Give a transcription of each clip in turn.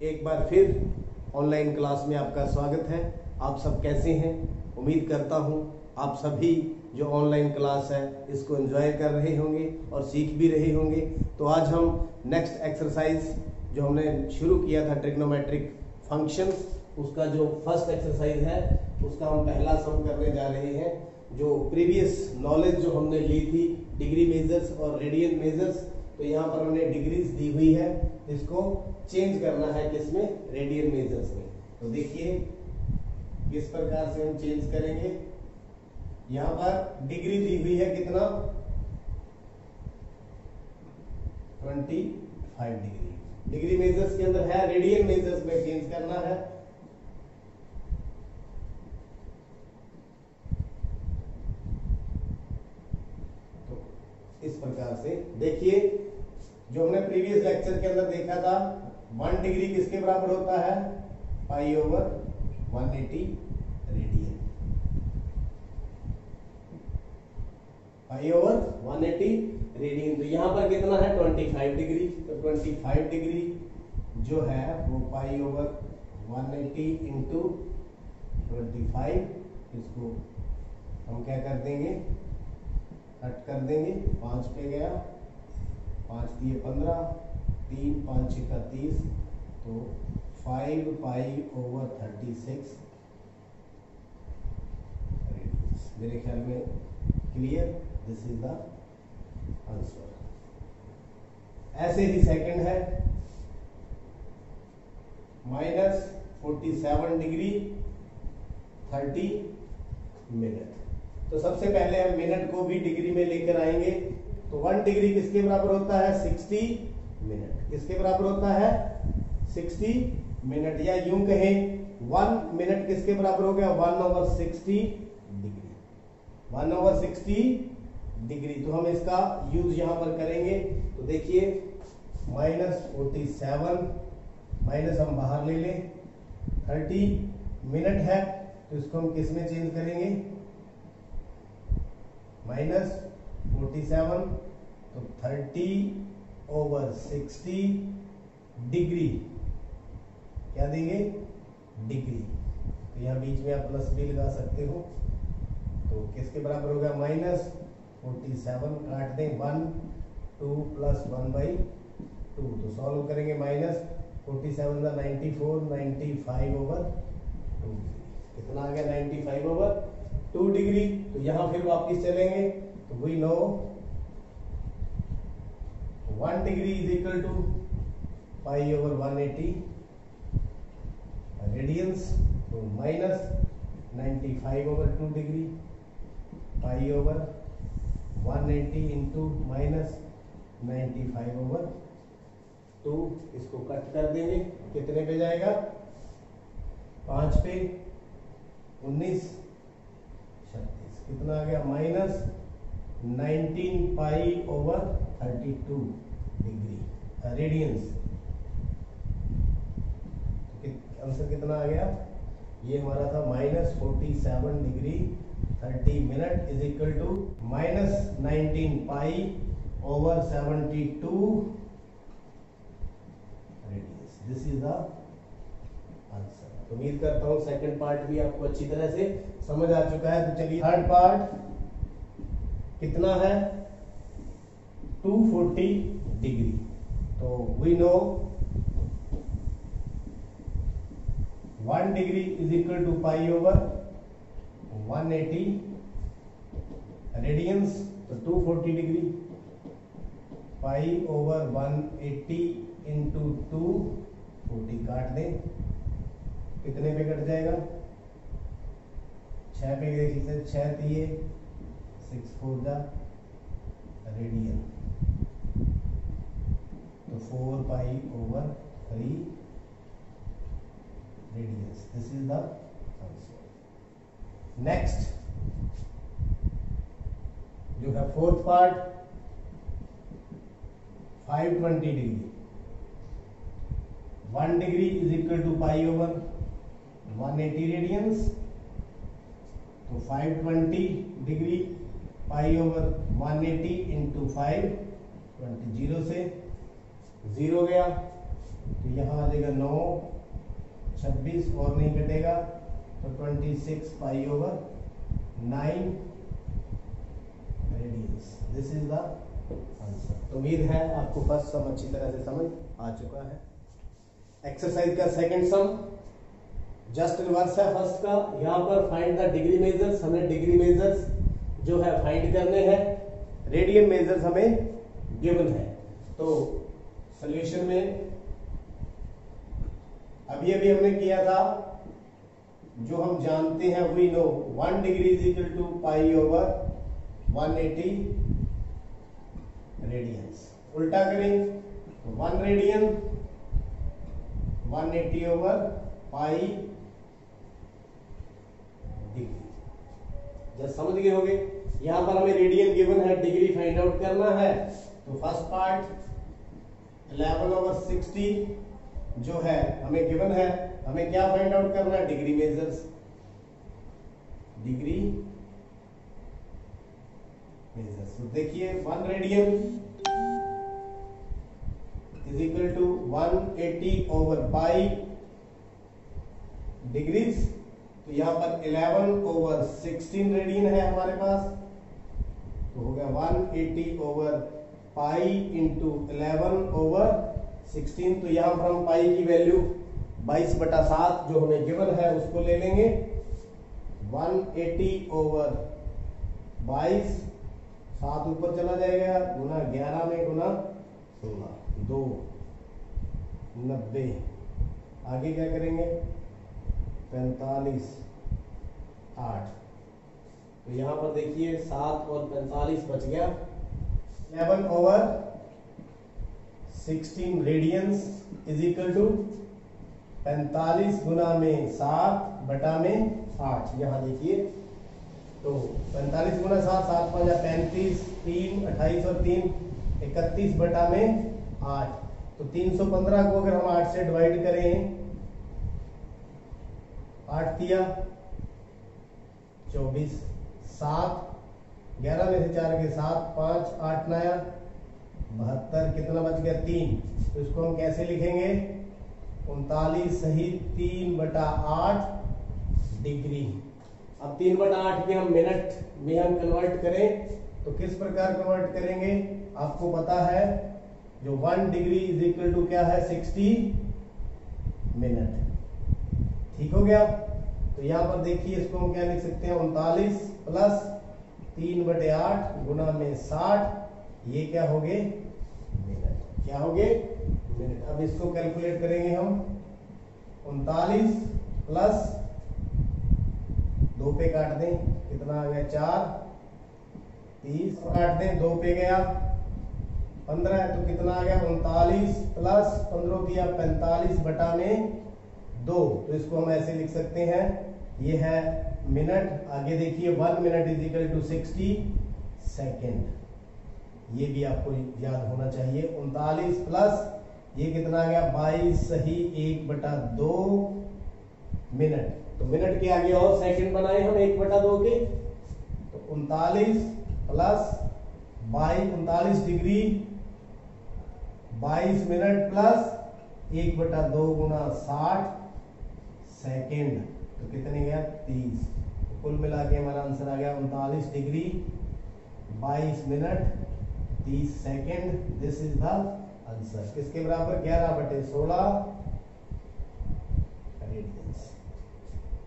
एक बार फिर online class में आपका स्वागत है। आप सब कैसे हैं? उम्मीद करता हूँ आप सभी जो ऑनलाइन क्लास है, इसको एंजॉय कर रहे होंगे और सीख भी रहे होंगे। तो आज हम नेक्स्ट एक्सरसाइज जो हमने शुरू किया था ट्रिग्नोमेट्रिक फ़ंक्शन उसका जो फ़र्स्ट एक्सरसाइज है, उसका हम पहला सम करने जा रहे हैं, जो प्रीवियस नॉलेज जो हमने ली थी डिग्री मेजर्स और रेडियन मेजर्स तो यहाँ पर हमने डिग्रीज दी हुई है इसको चेंज करना है किसमें? रेडियन मेजर्स में। तो देखिए, किस प्रकार से हम चेंज करेंगे? यहाँ पर डिग्री दी हुई है कितना? 25 डिग्री डिग्री मेजर्स के अंदर है रेडियन मेजर्स में चेंज करना है। प्रकार से। देखिए, जो हमने प्रीवियस लेक्चर के अंदर देखा था वन डिग्री किसके बराबर होता है? Pi over 180 radian pi over 180 radian तो यहाँ पर कितना है? 25 डिग्री तो 25 डिग्री जो है, वो pi over 180 eighty into twenty इसको हम क्या कर देंगे? कट कर देंगे। पाँच पे गया। पाँच दिए पंद्रह, तीन, पाँच इकतीस तो five pi over thirty six मेरे ख्याल में clear this is the answer ऐसे ही सेकंड है। Minus forty seven degree thirty minute तो सबसे पहले हम मिनट को भी डिग्री में लेकर आएँगे। तो वन डिग्री किसके बराबर होता है? Sixty minute. किसके बराबर होता है? Sixty minute. या यूँ कहें, वन मिनट किसके बराबर हो गया? One over sixty degree. One over sixty degree. तो हम इसका यूज़ यहाँ पर करेंगे। तो देखिए माइनस फोर्टी सेवन माइनस हम बाहर ले लें। थर्टी मिनट है तो इसको हम किसमें चेंज करेंगे? माइनस फोर्टी सेवन तो थर्टी ओवर सिक्सटी डिग्री क्या देंगे? डिग्री तो यहाँ बीच में आप प्लस भी लगा सकते हो। तो किसके बराबर हो गया माइनस फोर्टी सेवन काट दें। One two plus one by two तो सॉल्व करेंगे माइनस फोर्टी सेवन का ninety four ninety five over two कितना आ गया? Ninety five over two degree तो यहाँ फिर वापिस चलेंगे तो we know one degree is equal to pi over one eighty radians तो minus ninety five over two degree pi over one eighty into minus ninety five over two इसको cut कर देंगे, कितने पे जाएगा? पाँच पे, उन्नीस कितना आ गया? Minus nineteen pi over thirty two degree. Radians. Answer कितना आ गया? ये हमारा था minus forty seven degree thirty minute is equal to minus nineteen pi over seventy two radians. This is the answer उम्मीद करता हूँ सेकंड पार्ट भी आपको अच्छी तरह से समझ आ चुका है। तो चलिए थर्ड पार्ट कितना है? 240 डिग्री तो we know one degree is equal to pi over 180 radians तो 240 degree pi over 180 eighty into two forty काट दें। कितने पे कट जाएगा? छह पे देख लीजिए छह दिए सिक्स फोर द रेडियन तो four pi over three radius this is the next जो है fourth part 520 degree one degree is equal to pi over 180 radians तो 520 degree pi over 180 eighty into five twenty zero से zero गया। तो यहाँ आ जाएगा नौ, छब्बीस और नहीं कटेगा तो twenty six pi over nine radians this is the answer उम्मीद है आपको फ़र्स्ट सम अच्छी तरह से समझ आ चुका है। एक्सरसाइज का सेकंड सम जस्ट रिवर्स है फ़र्स्ट का। यहाँ पर फाइंड द डिग्री मेजर्स हमें डिग्री मेजर्स जो है फाइंड करने हैं। रेडियन मेजर्स हमें गिवन है। तो सॉल्यूशन में अभी अभी हमने किया था, जो हम जानते हैं we know one degree is equal to pi over 180 radians उल्टा करें one radian 180 over pi degree जब समझ गए होंगे, यहाँ पर हमें रेडियन गिवन है डिग्री फाइंड आउट करना है तो फ़र्स्ट पार्ट 11 ओवर 60 जो है, हमें गिवन है, हमें क्या फाइंड आउट करना है? डिग्री मेजर्स डिग्री मेजर्स तो देखिए one radian is equal to 180 over pi degrees तो यहाँ पर 11 ओवर 16 रेडियन है हमारे पास। तो हो गया 180 over pi into eleven over 16 तो यहाँ पर हम पाई की वैल्यू 22 बटा सात जो हमें गिवन है, उसको ले लेंगे। 180 ओवर 22 सात ऊपर चला जाएगा गुना 11 में गुना 16 दो, नब्बे। आगे क्या करेंगे? पैंतालीस, आठ। तो यहाँ पर देखिए, सात और पैंतालीस बच गया। Eleven over sixteen radians is equal to पैंतालीस गुना में सात बटा में आठ। यहाँ देखिए तो पैंतालीस गुना सात सात पाँच, पैंतीस, तीन, अट्ठाईस और तीन, इकतीस बटा में आठ। तो 315 को अगर हम आठ से डिवाइड करें आठ चौबीस सात ग्यारह में से चार के सात पाँच आठ नया बहत्तर कितना बच गया? तीन। तो इसको हम कैसे लिखेंगे? उनतालीस सही तीन बटा आठ डिग्री। अब तीन बटा आठ के हम मिनट में हम कन्वर्ट करें। तो किस प्रकार कन्वर्ट करेंगे? आपको पता है जो one degree is equal to क्या है? सिक्सटी मिनट ठीक हो गया? तो यहाँ पर देखिए इसको हम क्या लिख सकते हैं? उनतालीस प्लस तीन बटे आठ गुना में साठ, ये क्या हो गए? क्या हो गए? मिनट। अब इसको कैलकुलेट करेंगे हम। उनतालीस प्लस दो पे काट दें। कितना आ गया? चार। तीस। काट दें। दो पे गया। पंद्रह तो कितना आ गया? उनतालीस प्लस पंद्रह दिया पैंतालीस बटा में दो तो इसको हम ऐसे लिख सकते हैं, ये है मिनट, आगे देखिए one minute is equal to sixty second ये भी आपको याद होना चाहिए, उनतालीस प्लस ये कितना आ गया, बाईस सही एक बटा दो मिनट. तो मिनट के आगे और सेकंड बनाए हम, एक बटा दो के. तो उनतालीस प्लस बाईस, उनतालीस डिग्री बाईस मिनट प्लस एक बटा दो गुना साठ. सेकेंड तो कितने गया तीस। तो कुल मिला के हमारा आंसर आ गया उनतालीस डिग्री, बाईस मिनट, तीस second. This is the answer किसके बराबर? ग्यारह बटे सोलह।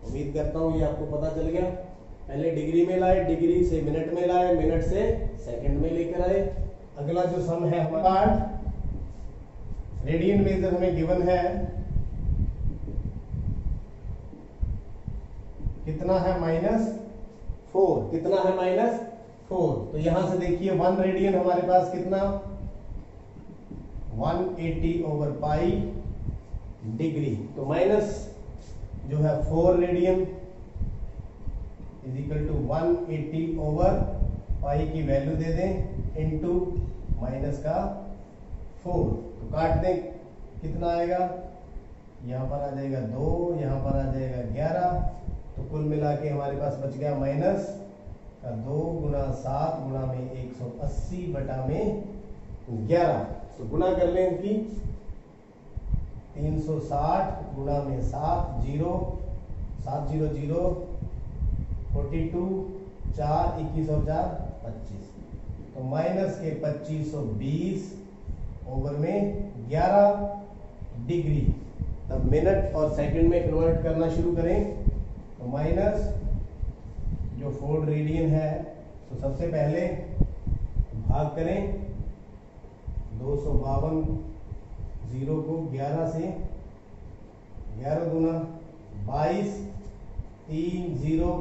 उम्मीद करता हूँ ये आपको पता चल गया। पहले डिग्री में लाए, डिग्री से मिनट में लाए, मिनट से सेकंड में लेकर आए। अगला जो सम है हमारा रेडियन मेजर हमें गिवन है। कितना है माइनस फोर? कितना है माइनस फोर? तो यहाँ से देखिए, वन रेडियन हमारे पास कितना? 180 ओवर पाई डिग्री। तो माइनस जो है four radian is equal to 180 over pi की वैल्यू दे दें इनटू माइनस का फोर तो काट दें, कितना आएगा? यहाँ पर आ जाएगा दो, यहाँ पर आ जाएगा ग्यारह कुल मिला के हमारे पास बच गया माइनस का दो गुना सात गुना में एक सौ अस्सी बटा में ग्यारह। तो गुना कर लें इनकी। तीन सौ साठ गुणा में सात ज़ीरो सात ज़ीरो ज़ीरो, फोर्टी टू, चार, इक्कीस और चार, पच्चीस। तो माइनस के पच्चीस सौ बीस ओवर में ग्यारह डिग्री। तब मिनट और सेकंड में कन्वर्ट करना शुरू करें। तो माइनस जो फोर्ड रेडियन है तो सबसे पहले भाग करें। दो सौ बावन ज़ीरो को ग्यारह से ग्यारह गुना बाईस, तीन ज़ीरो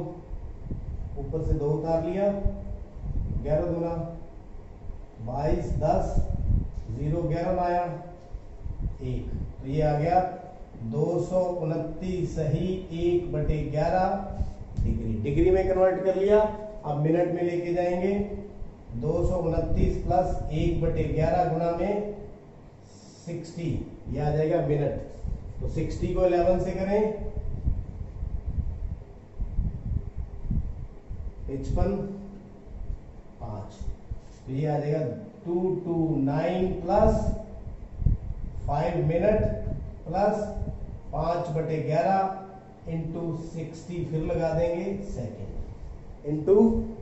ऊपर से दो उतार लिया। ग्यारह गुना बाईस, दस ज़ीरो ग्यारह लाया। एक तो ये आ गया दो सौ उनतीस सही एक बटे ग्यारह। डिग्री। डिग्री में कन्वर्ट कर लिया, अब मिनट में लेके जाएँगे। दो सौ उनतीस प्लस एक बटे ग्यारह गुना में सिक्सटी ये आ जाएगा मिनट तो सिक्सटी को इलेवन से करें। पचपन, पाँच। तो ये आ जाएगा two two nine plus five minute plus पाँच बटे ग्यारह इंटू सिक्सटी फिर लगा देंगे सेकेंड इंटू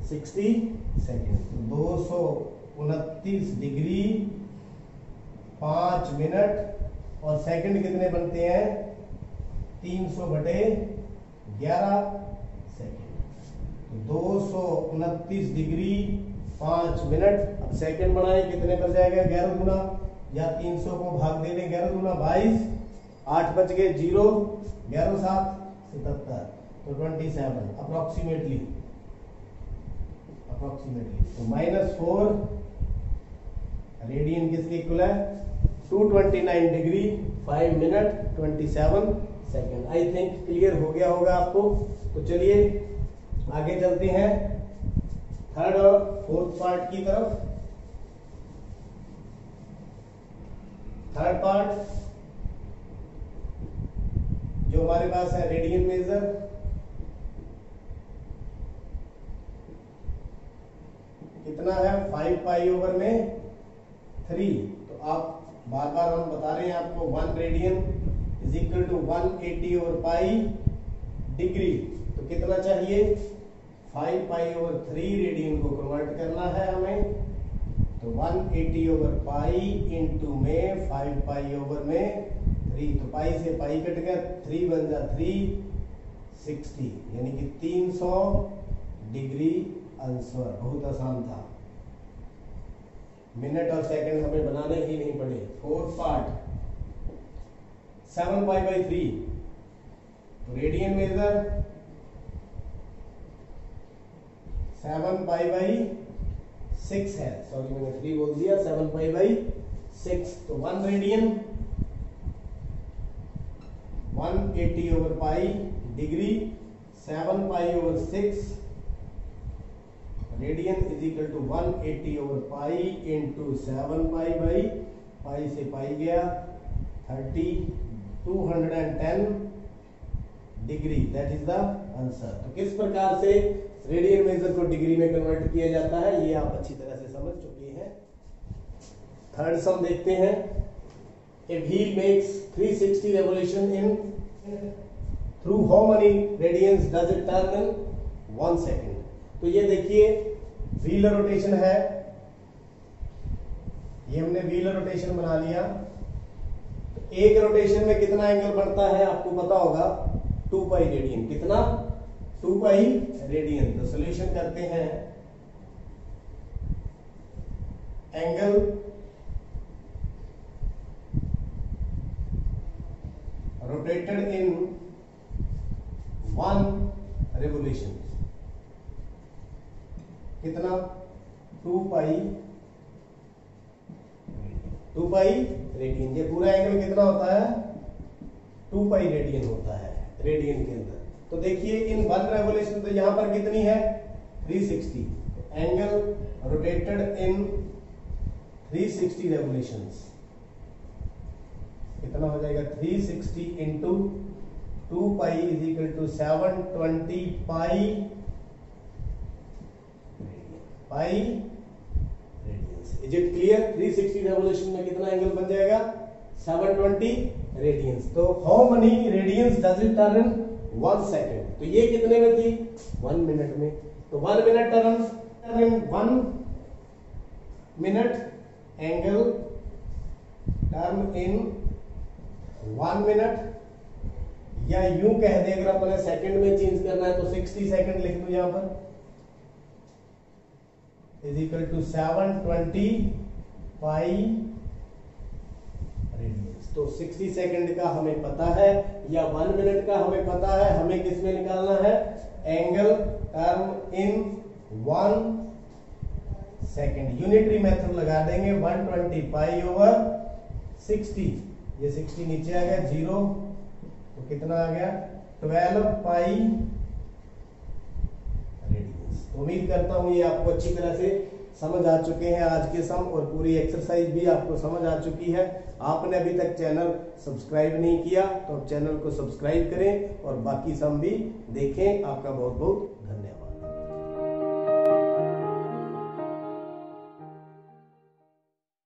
सिक्सटी सेकेंड दो सौ उनतीस डिग्री पाँच मिनट और सेकंड कितने बनते हैं? तीन सौ बटे ग्यारह सेकेंड दो सौ उनतीस डिग्री पाँच मिनट अब सेकंड बनाए कितने बन जाएगा? ग्यारह गुना या तीन सौ को भाग दे दें ग्यारह गुना बाईस आठ बच गए ज़ीरो, ग्यारह सात, सतहत्तर तो ट्वेंटी सेवन अप्रोक्सीमेटली अप्रोक्सीमेटली तो माइनस फोर रेडियन किसके इक्वल है? 229 degree 5 minute 27 second I think clear हो गया होगा आपको। तो चलिए, आगे चलते हैं। थर्ड और फोर्थ पार्ट की तरफ़। थर्ड पार्ट जो हमारे पास है, रेडियन मेजर। कितना है? फाइव पाई ओवर में थ्री तो आप बार बार हम बता रहे हैं आपको one radian is equal to one eighty over pi degree तो कितना चाहिए? Five pi over three radian को कन्वर्ट करना है हमें। तो one eighty over pi into में फाइव पाई ओवर में थ्री तो पाई से पाई कट गया थ्री बन जा थ्री सिक्सटी यानी कि तीन सौ डिग्री आंसर, बहुत आसान था। मिनट और सेकंड हमें बनाने ही नहीं पड़े। Fourth part seven pi by three radian measure seven pi by six है। सॉरी मैंने थ्री बोल दिया। सेवन पाई बाई सिक्स तो one radian one eighty over pi degree seven pi over six radian is equal to 180 over pi into seven pi by pi से pi गया 30 210 degree that is the answer तो किस प्रकार से radian measure को degree में convert किया जाता है? ये आप अच्छी तरह से समझ चुके हैं। थर्ड सम देखते हैं। A wheel makes 360 revolution in through how many radians does it turn in one second तो ये देखिए व्हील रोटेशन है। ये हमने व्हील रोटेशन बना लिया। तो एक रोटेशन में कितना एंगल बढ़ता है, आपको पता होगा? टू पाई रेडियन कितना? टू पाई रेडियन तो सोल्यूशन करते हैं। Angle rotated in one revolution कितना? Two pi two pi radian ये पूरा एंगल कितना होता है? टू पाई रेडियन होता है रेडियन के अंदर। तो देखिए, इन वन रेवोल्यूशन तो यहाँ पर कितनी है? 360 एंगल रोटेटेड इन 360 रेवोल्यूशंस कितना हो जाएगा? 360 sixty into two pi is equal to seven twenty pi pi is it clear 360 revolution में कितना एंगल बन जाएगा? 720 रेडियंस तो how many radians does it turn in one second तो ये कितने में थी? वन मिनट में. तो one minute turn turn in one minute angle turn in one minute या यूँ कह दे, अगर अपने सेकंड में चेंज करना है तो 60 सेकंड लिख दू यहाँ पर. Is equal to seven twenty five तो 60 सेकंड का हमें पता है, या वन मिनट का हमें पता है, हमें किसमें निकालना है? Angle term in one second unitary method लगा देंगे 125 ओवर 60 ये 60 नीचे आ गया ज़ीरो तो कितना आ गया? 12 पाई तो उम्मीद करता हूँ ये आपको अच्छी तरह से समझ आ चुके हैं आज के सम, और पूरी एक्सरसाइज भी आपको समझ आ चुकी है। आपने अभी तक चैनल सब्सक्राइब नहीं किया तो चैनल को सब्सक्राइब करें, और बाकी सम भी देखें। आपका बहुत बहुत